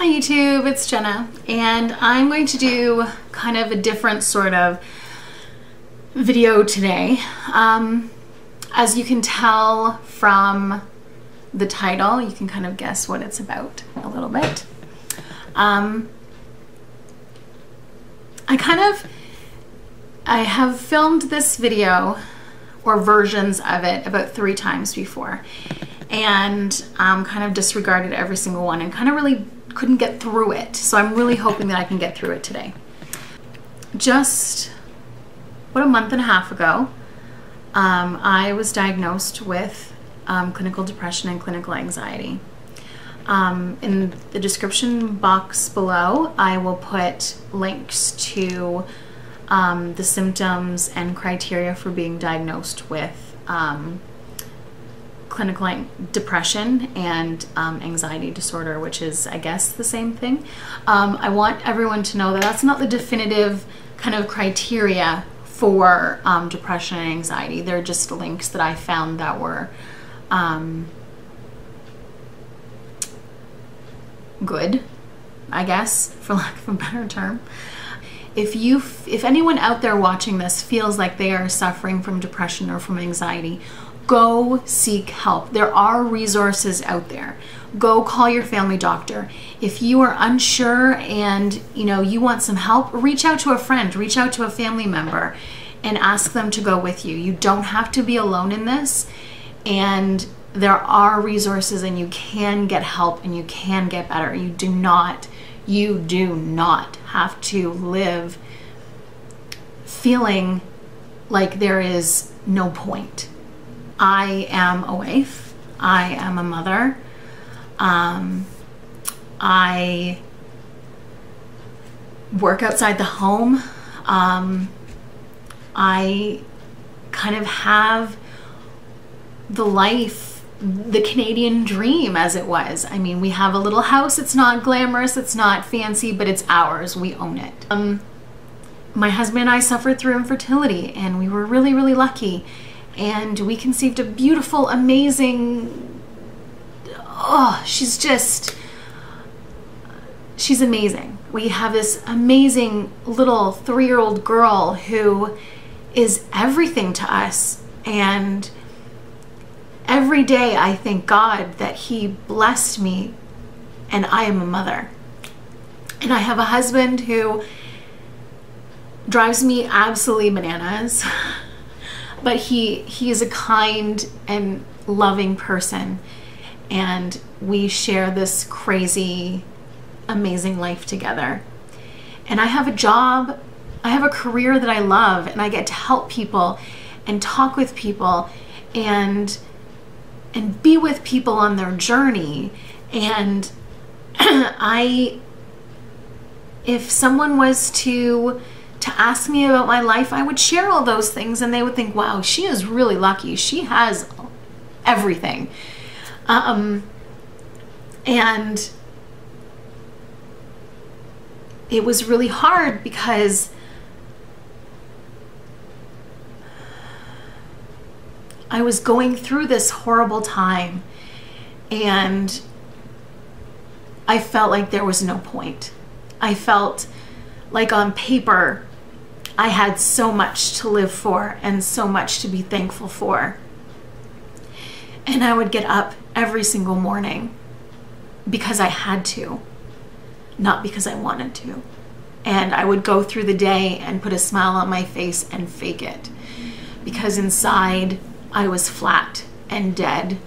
Hi YouTube, it's Jenna, and I'm going to do kind of a different sort of video today. Um, as you can tell from the title, you can kind of guess what it's about a little bit. Um, I kind of, I have filmed this video or versions of it about three times before and um, kind of disregarded every single one and kind of really couldn't get through it. So I'm really hoping that I can get through it today. Just what, a month and a half ago, um, I was diagnosed with um, clinical depression and clinical anxiety. Um, in the description box below, I will put links to um, the symptoms and criteria for being diagnosed with um, clinical depression and um, anxiety disorder, which is, I guess, the same thing. Um, I want everyone to know that that's not the definitive kind of criteria for um, depression and anxiety. They're just links that I found that were um, good, I guess, for lack of a better term. If you, if anyone out there watching this feels like they are suffering from depression or from anxiety, go seek help. There are resources out there. Go call your family doctor. If you are unsure and you know you want some help, reach out to a friend, reach out to a family member and ask them to go with you. You don't have to be alone in this and there are resources and you can get help and you can get better. You do not you do not have to live feeling like there is no point I am a wife. I am a mother. Um, I work outside the home. Um, I kind of have the life, the Canadian dream as it was. I mean, we have a little house. It's not glamorous, it's not fancy, but it's ours. We own it. Um, my husband and I suffered through infertility, and we were really, really lucky and we conceived a beautiful, amazing, oh, she's just, she's amazing. We have this amazing little three-year-old girl who is everything to us. And every day I thank God that he blessed me and I am a mother. And I have a husband who drives me absolutely bananas. but he he is a kind and loving person. And we share this crazy amazing life together. And i have a job i have a career that i love and i get to help people and talk with people and and be with people on their journey. And i if someone was to to ask me about my life, I would share all those things and they would think, wow, she is really lucky. She has everything. Um, and it was really hard because I was going through this horrible time and I felt like there was no point. I felt like on paper I had so much to live for and so much to be thankful for. And I would get up every single morning because I had to, not because I wanted to. And I would go through the day and put a smile on my face and fake it because inside I was flat and dead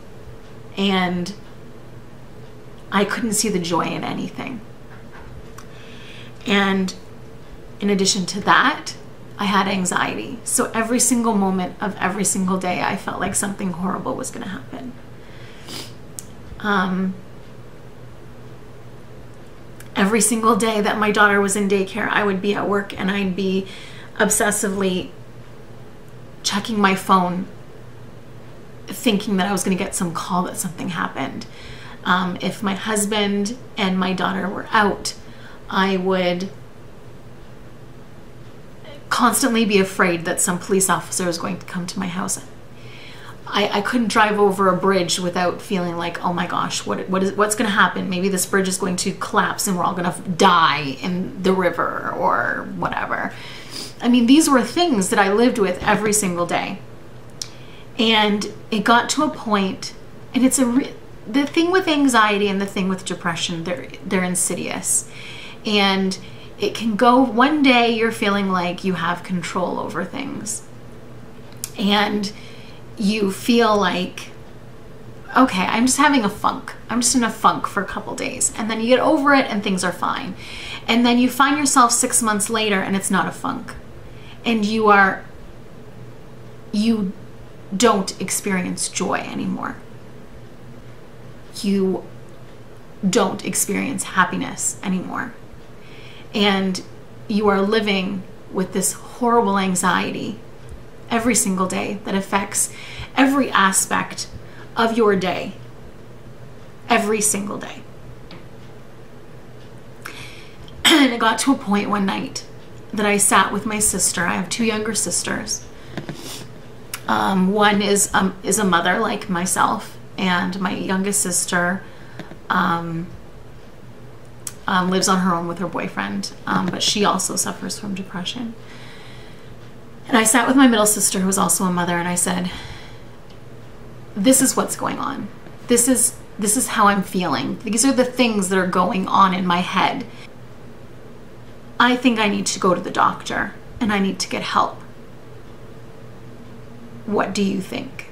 and I couldn't see the joy in anything. And in addition to that, I had anxiety. So every single moment of every single day, I felt like something horrible was going to happen. Um, every single day that my daughter was in daycare, I would be at work and I'd be obsessively checking my phone, thinking that I was going to get some call that something happened. Um, if my husband and my daughter were out, I would constantly be afraid that some police officer is going to come to my house. I, I couldn't drive over a bridge without feeling like, oh my gosh, what what is what's going to happen? Maybe this bridge is going to collapse and we're all going to die in the river or whatever. I mean, these were things that I lived with every single day, and it got to a point, and it's a the thing with anxiety and the thing with depression, they're they're insidious, and it can go one day you're feeling like you have control over things, and you feel like okay, I'm just having a funk. I'm just in a funk for a couple days. And then you get over it and things are fine. And then you find yourself six months later and it's not a funk. And you are, you don't experience joy anymore. You don't experience happiness anymore. And you are living with this horrible anxiety every single day that affects every aspect of your day. Every single day. and it got to a point one night that I sat with my sister. I have two younger sisters. Um, one is um, is a mother like myself, and my youngest sister um, um lives on her own with her boyfriend, um, but she also suffers from depression. And I sat with my middle sister, who was also a mother, and I said, "This is what's going on. This is this is how I'm feeling. These are the things that are going on in my head. I think I need to go to the doctor and I need to get help. What do you think?"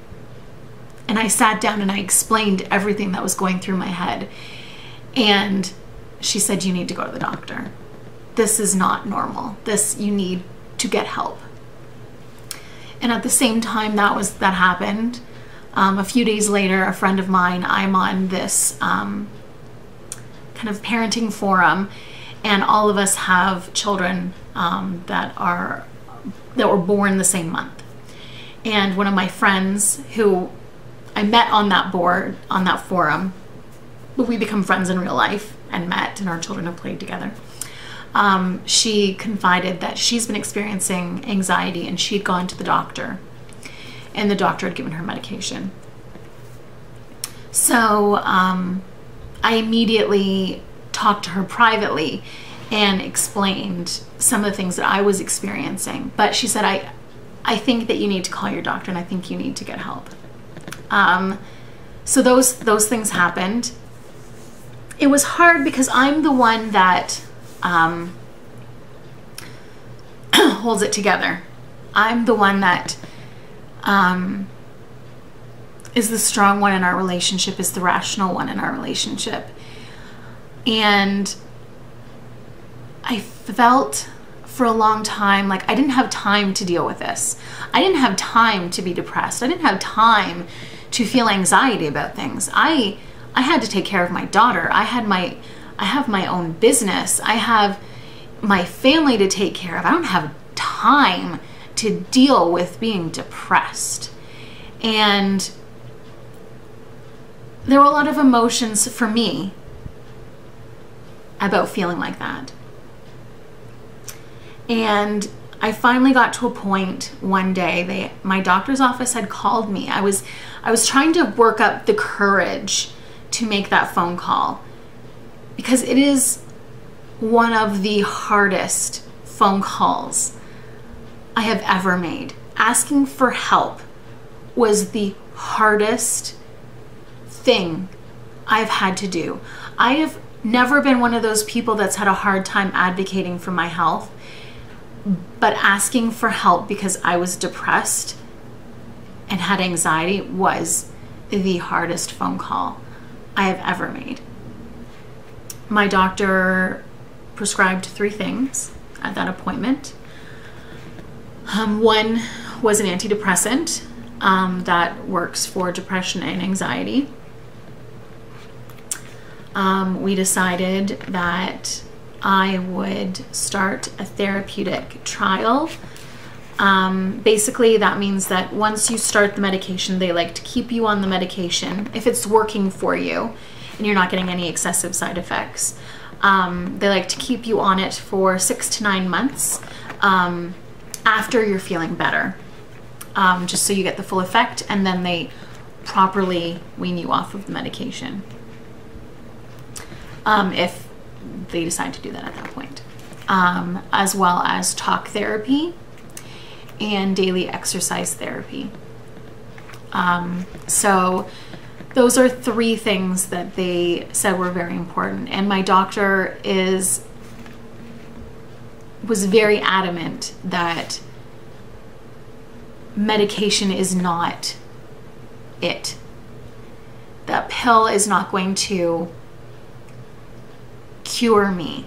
And I sat down and I explained everything that was going through my head. And she said, "You need to go to the doctor. This is not normal. This you need to get help." And at the same time that was that happened, um, a few days later, a friend of mine, I'm on this um, kind of parenting forum, and all of us have children um, that are that were born the same month. And one of my friends who I met on that board on that forum, but we become friends in real life and met, and our children have played together um, she confided that she's been experiencing anxiety and she'd gone to the doctor and the doctor had given her medication. So um, I immediately talked to her privately and explained some of the things that I was experiencing. But she said, I, I think that you need to call your doctor and I think you need to get help. Um, so those, those things happened. It was hard because I'm the one that um, holds it together. I'm the one that um, is the strong one in our relationship, is the rational one in our relationship. And I felt for a long time like I didn't have time to deal with this. I didn't have time to be depressed. I didn't have time to feel anxiety about things. I I had to take care of my daughter. I had my I have my own business. I have my family to take care of. I don't have time to deal with being depressed. And there were a lot of emotions for me about feeling like that. And I finally got to a point one day they my doctor's office had called me. I was I was trying to work up the courage to make that phone call because it is one of the hardest phone calls I have ever made. Asking for help was the hardest thing I've had to do. I have never been one of those people that's had a hard time advocating for my health, but asking for help because I was depressed and had anxiety was the hardest phone call I have ever made my doctor prescribed three things at that appointment. Um, one was an antidepressant um, that works for depression and anxiety. Um, we decided that I would start a therapeutic trial. Um, basically, that means that once you start the medication, they like to keep you on the medication if it's working for you and you're not getting any excessive side effects. Um, they like to keep you on it for six to nine months um, after you're feeling better. um, just so you get the full effect, and then they properly wean you off of the medication. Um, if they decide to do that at that point. Um, as well as talk therapy and daily exercise therapy. Um, so those are three things that they said were very important. And my doctor is was very adamant that medication is not it. That pill is not going to cure me.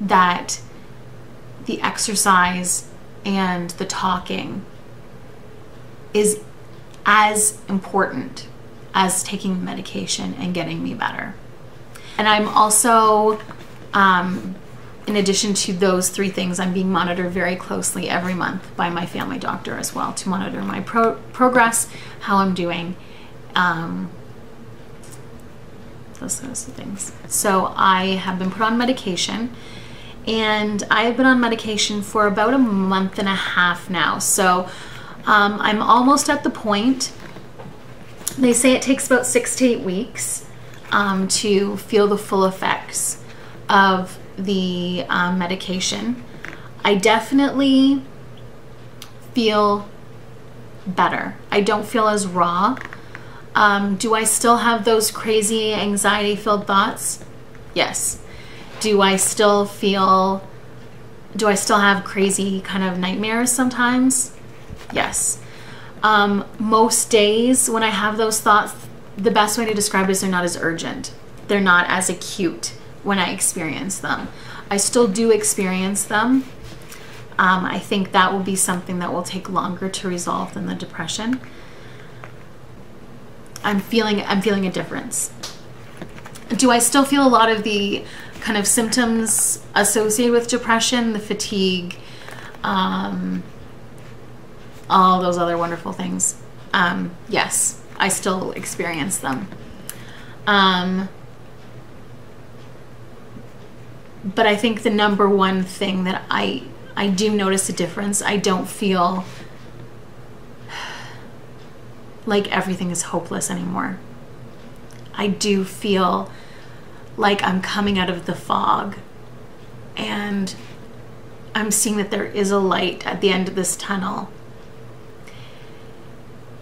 That the exercise and the talking is as important as taking medication and getting me better. And I'm also, um, in addition to those three things, I'm being monitored very closely every month by my family doctor as well to monitor my pro progress, how I'm doing, um, those sorts of things. So I have been put on medication and I have been on medication for about a month and a half now. So um, I'm almost at the point they say it takes about six to eight weeks um, to feel the full effects of the um, medication. I definitely feel better. I don't feel as raw. Um, do I still have those crazy anxiety filled thoughts? Yes. Do I still feel, do I still have crazy kind of nightmares sometimes? Yes. Um, most days when I have those thoughts, the best way to describe it is they're not as urgent. They're not as acute when I experience them. I still do experience them. Um, I think that will be something that will take longer to resolve than the depression. I'm feeling I'm feeling a difference. Do I still feel a lot of the kind of symptoms associated with depression, the fatigue, um, all those other wonderful things. Um, yes, I still experience them. Um, but I think the number one thing that I I do notice a difference. I don't feel like everything is hopeless anymore. I do feel like I'm coming out of the fog and I'm seeing that there is a light at the end of this tunnel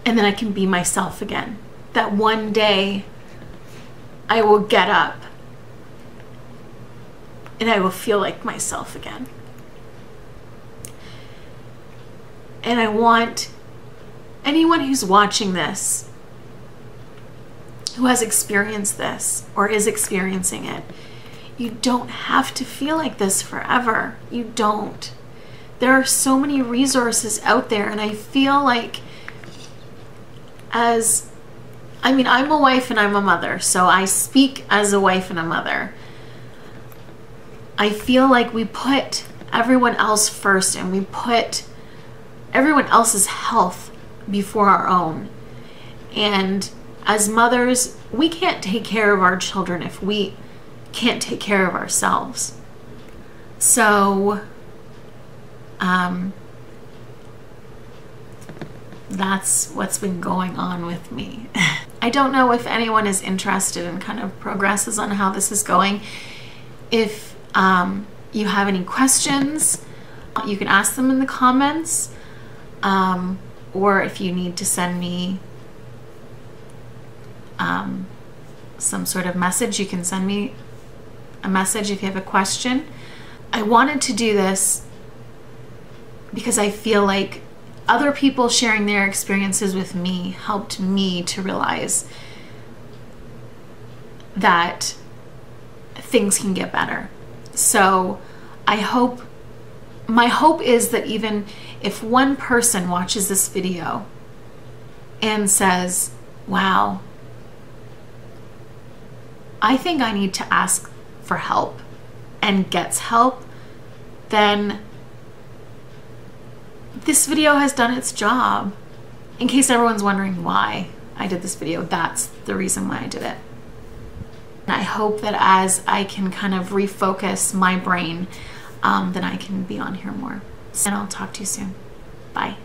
and then I can be myself again. That one day I will get up and I will feel like myself again. And I want anyone who's watching this who has experienced this or is experiencing it, you don't have to feel like this forever. You don't. There are so many resources out there, and I feel like as I mean, I'm a wife and I'm a mother, so I speak as a wife and a mother. I feel like we put everyone else first and we put everyone else's health before our own. And as mothers, we can't take care of our children if we can't take care of ourselves. So, um, that's what's been going on with me. I don't know if anyone is interested in kind of progresses on how this is going. If um, you have any questions, you can ask them in the comments. Um, or if you need to send me um, some sort of message, you can send me a message if you have a question. I wanted to do this because I feel like other people sharing their experiences with me helped me to realize that things can get better. So I hope, my hope is that even if one person watches this video and says, wow, I think I need to ask for help and gets help, then this video has done its job. In case everyone's wondering why I did this video, that's the reason why I did it. And I hope that as I can kind of refocus my brain, um, then I can be on here more. And I'll talk to you soon. Bye.